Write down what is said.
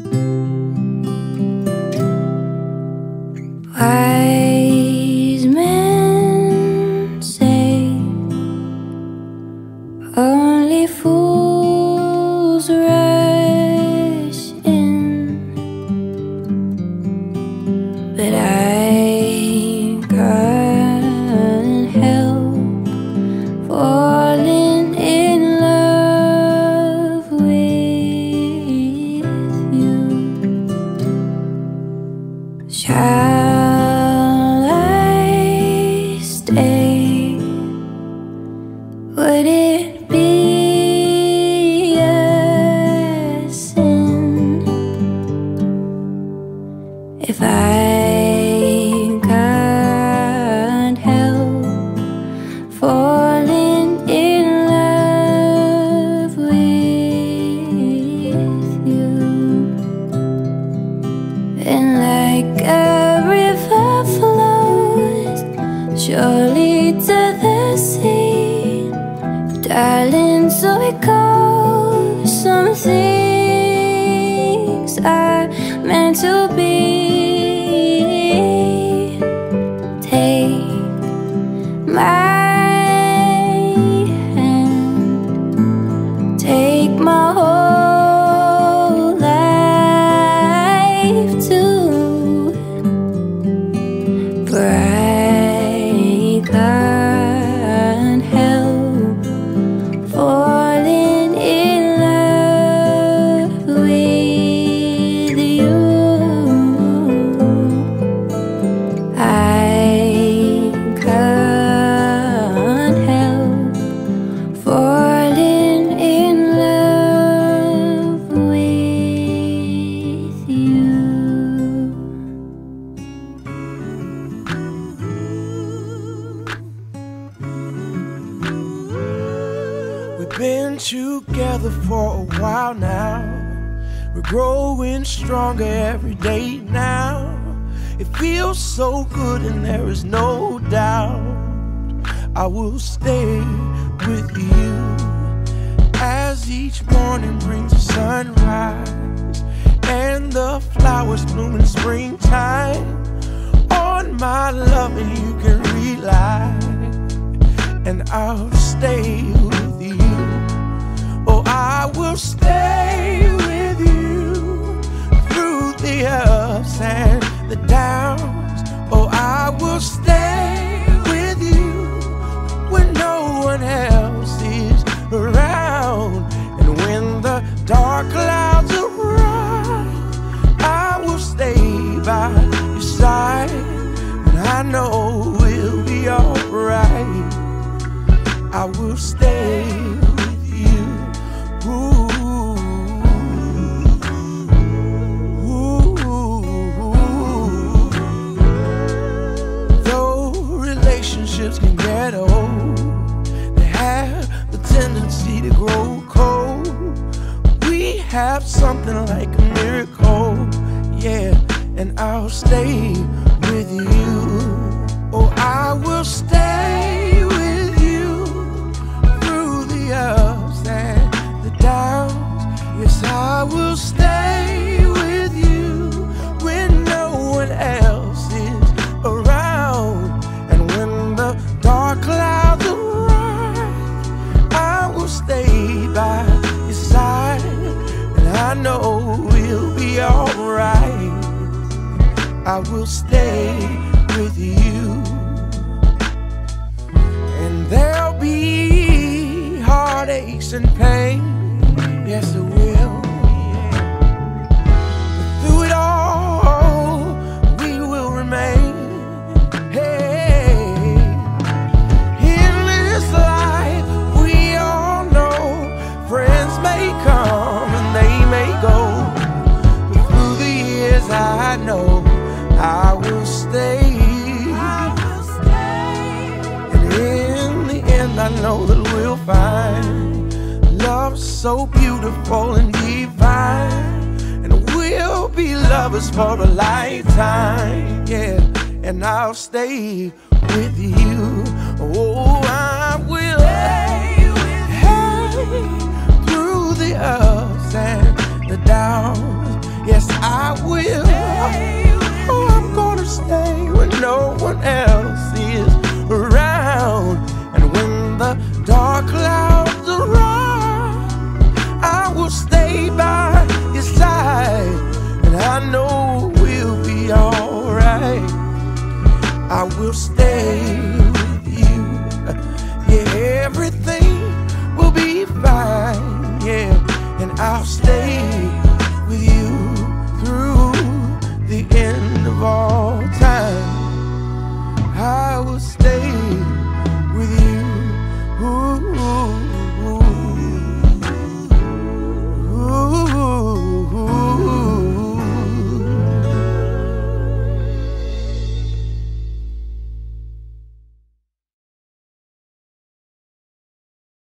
Wise men say only fools rush I stay? Would it be a sin if I surely to the sea, darling, so it goes. Some things are meant to be. Together for a while now. We're growing stronger every day now. It feels so good, and there is no doubt I will stay with you as each morning brings a sunrise and the flowers bloom in springtime. On my love, you can rely and I'll stay will stay with you through the ups and the downs. Oh, I will stay with you when no one else is around. And when the dark clouds arise, I will stay by your side. And I know we'll be alright. I will stay stay with you. Oh, I will stay alright. I will stay I know I will stay. And in the end, I know that we'll find love so beautiful and divine. And we'll be lovers for a lifetime. Yeah, and I'll stay with you. Oh, no one else is around. And when the dark clouds arrive, I will stay by your side. And I know we'll be alright. I will stay.